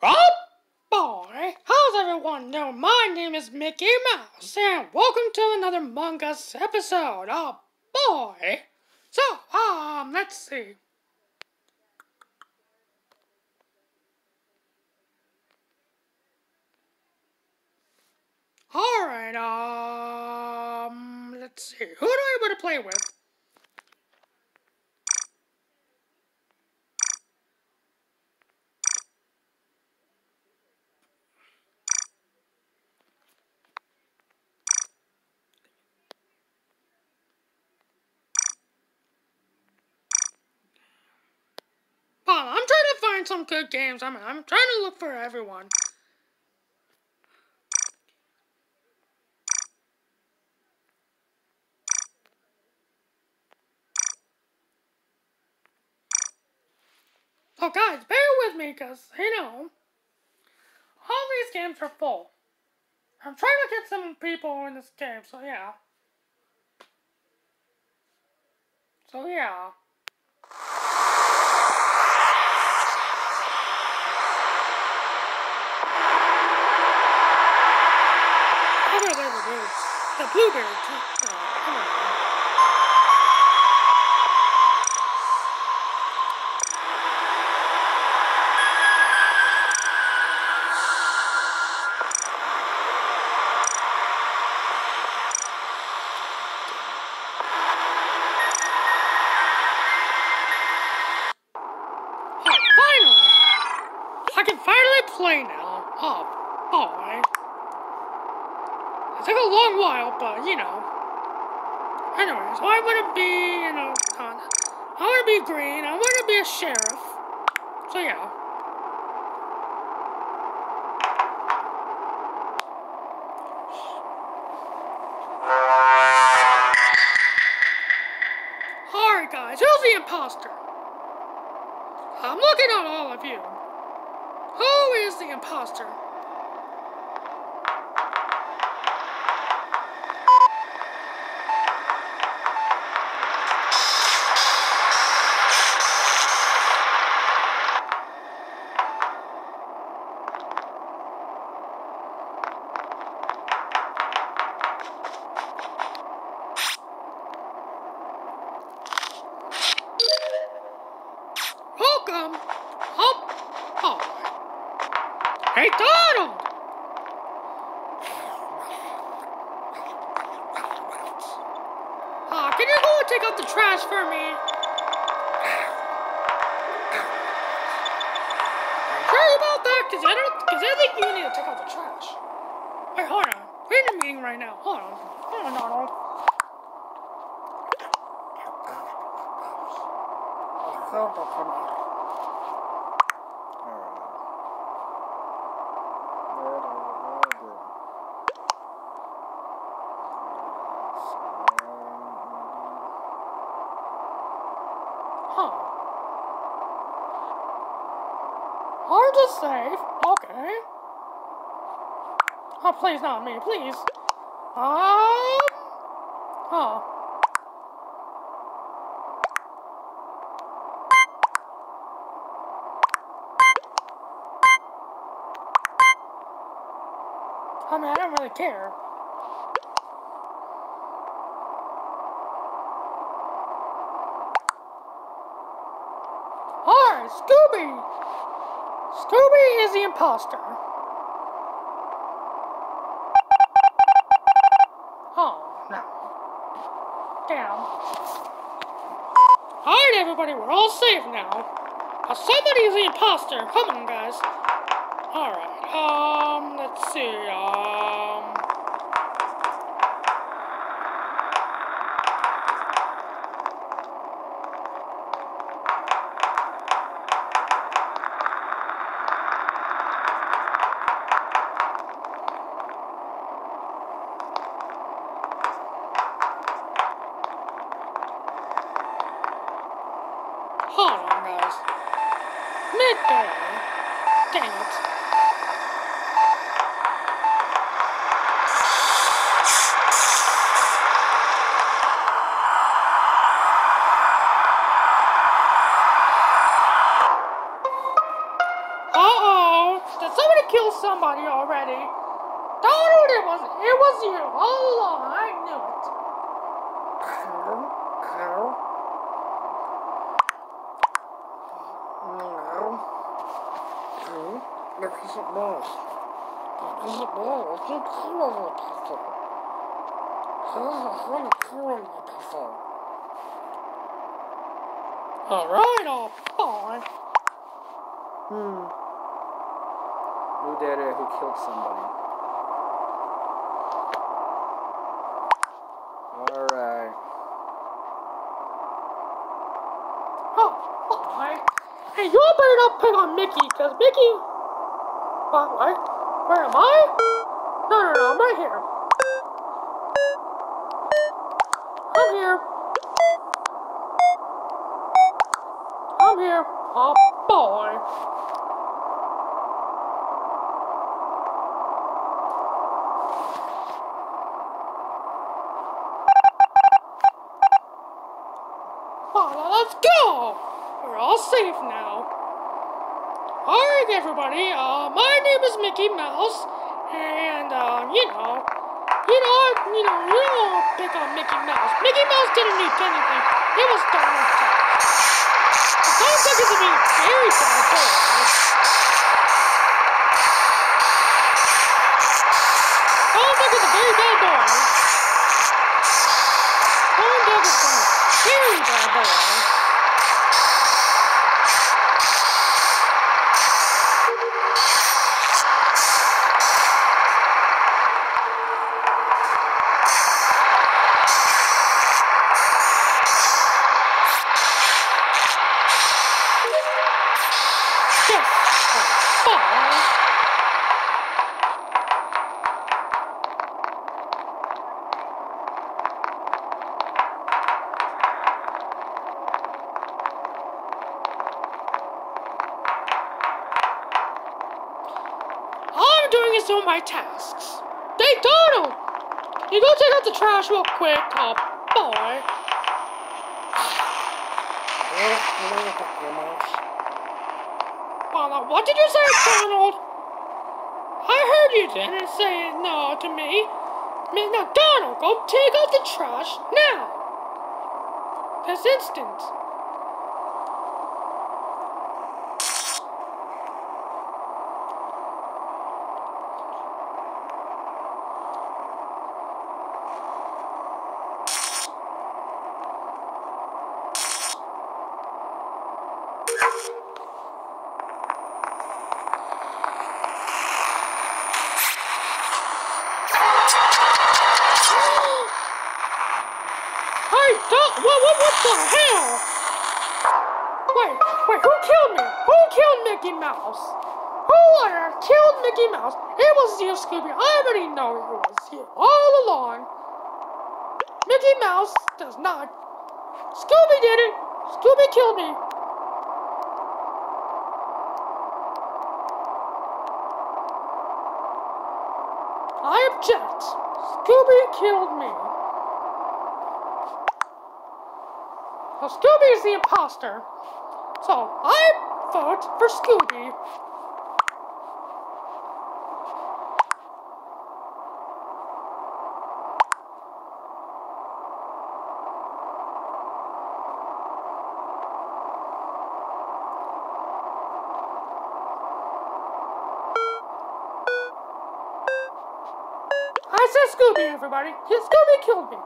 Oh boy, how's everyone doing? My name is Mickey Mouse, and welcome to another Among Us episode. Oh boy. So, um, let's see. Alright, um, let's see. Who do I want to play with? Well, I'm trying to find some good games. I'm, I'm trying to look for everyone. Oh, guys, bear with me, because, you know, all these games are full. I'm trying to get some people in this game, so yeah. So yeah. How about there the birds? The bluebird. Oh, come on. Oh, finally! I can finally play now. Oh, boy. It took a long while, but, you know. Anyways, I want to be, you know, I want to be green. I want to be a sheriff. So, yeah. Alright, guys, who's the imposter? I'm looking at all of you. Who is the imposter? Welcome. Oh, oh. Hey, Donald. Ah, can you go and take out the trash for me? Sorry about that, cause I don't, cause I think you need to take out the trash. Wait, hold on. We're in a meeting right now. Hold on. Hold on, Donald. Huh. Hard to save. Okay. Oh, please, not me, please. Um. Huh. I mean, I don't really care. Alright, Scooby! Scooby is the imposter. Oh, no. Damn. Alright, everybody, we're all safe now. Uh, somebody's the imposter. Come on, guys. Alright, um, let's see, um... Hold on, guys. Midday. Dang it. Somebody already. Donald, it was it was you all along. I knew it. Carl? Carl? No. No. Look, he's a boss. He's a boss. He's a cool person. He's a really cool person. All right, all fine. Hmm. Who did it? Who killed somebody? Alright. Oh, oh fine. Hey, you better not pick on Mickey, cause Mickey. What? What? Where am I? No, no, no, I'm right here. I'm here. I'm here. Oh boy. Oh, now let's go! We're all safe now. Alright, everybody, uh, my name is Mickey Mouse, and, um, you know, you know, you know, you don't pick on Mickey Mouse. Mickey Mouse didn't do anything. It was Donald Duck. Donald Duck is a very bad boy. Donald Duck is a very bad boy. I'm doing is doing my tasks. They Hey, Donald! You go take out the trash real quick, boy. What did you say, Donald? I heard you didn't say no to me. Me- Now, Donald, go take out the trash now. This instant. Don- what, what, what the hell? Wait, wait, who killed me? Who killed Mickey Mouse? Who killed Mickey Mouse? It was you, Scooby. I already know it was you all along. Mickey Mouse does not. Scooby did it. Scooby killed me. I object. Scooby killed me. Scooby is the imposter. So I vote for Scooby. I said Scooby, everybody. Scooby killed me.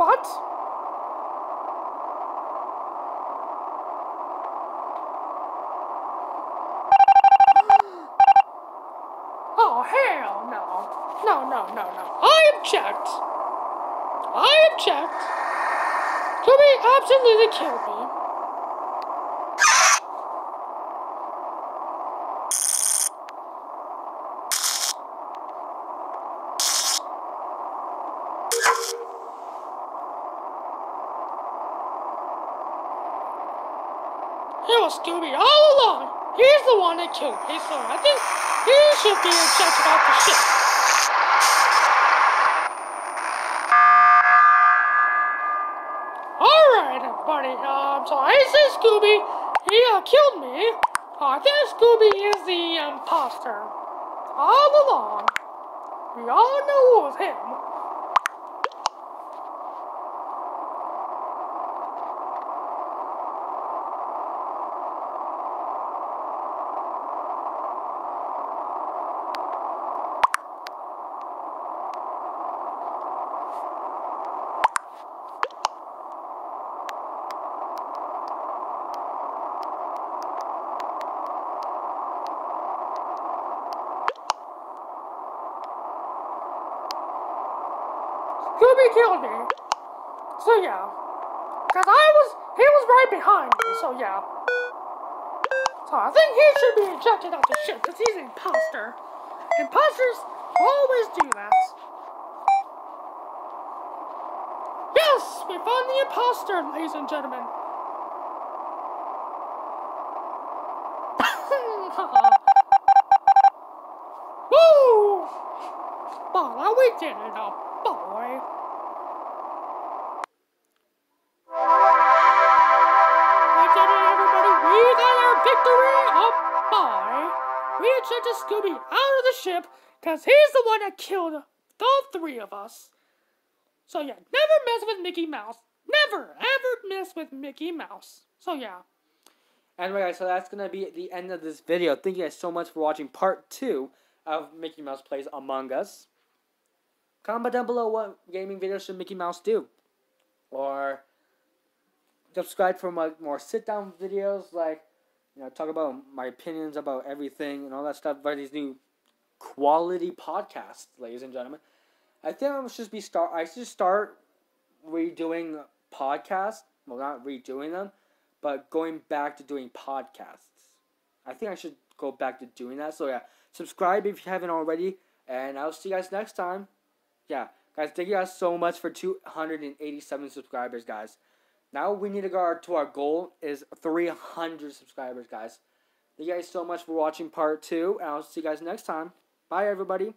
What? Oh, hell no. No, no, no. I object. I object. Scooby absolutely killed me. It was Scooby all along. He's the one that killed me, so I think he should be in upset about the shit. Alright. Everybody. Um, so I say Scooby. He uh, killed me. I think Scooby is the imposter. All along. We all knew it was him. Scooby killed me. So yeah. Cause I was, he was right behind me, so yeah. So I think he should be ejected out the ship, cause he's an imposter. Imposters always do that. Yes, we found the imposter, ladies and gentlemen. Woo! Well, we did it, oh boy. We did it, everybody. We got our victory, oh boy. We ejected Scooby out of the ship because he's the one that killed all three of us. So yeah, never mess with Mickey Mouse. Never, ever mess with Mickey Mouse. So yeah. Anyway, guys, so that's gonna be the end of this video. Thank you guys so much for watching part two of Mickey Mouse Plays Among Us. Comment down below what gaming videos should Mickey Mouse do. Or subscribe for my more sit down videos like you know, talk about my opinions about everything and all that stuff by these new quality podcasts, ladies and gentlemen. I think I should be start I should start redoing podcasts. Well not redoing them, but going back to doing podcasts. I think I should go back to doing that. So yeah, subscribe if you haven't already, and I'll see you guys next time. Yeah, guys, thank you guys so much for 287 subscribers, guys. Now we need to go to our goal is 300 subscribers, guys. Thank you guys so much for watching part two, and I'll see you guys next time. Bye, everybody.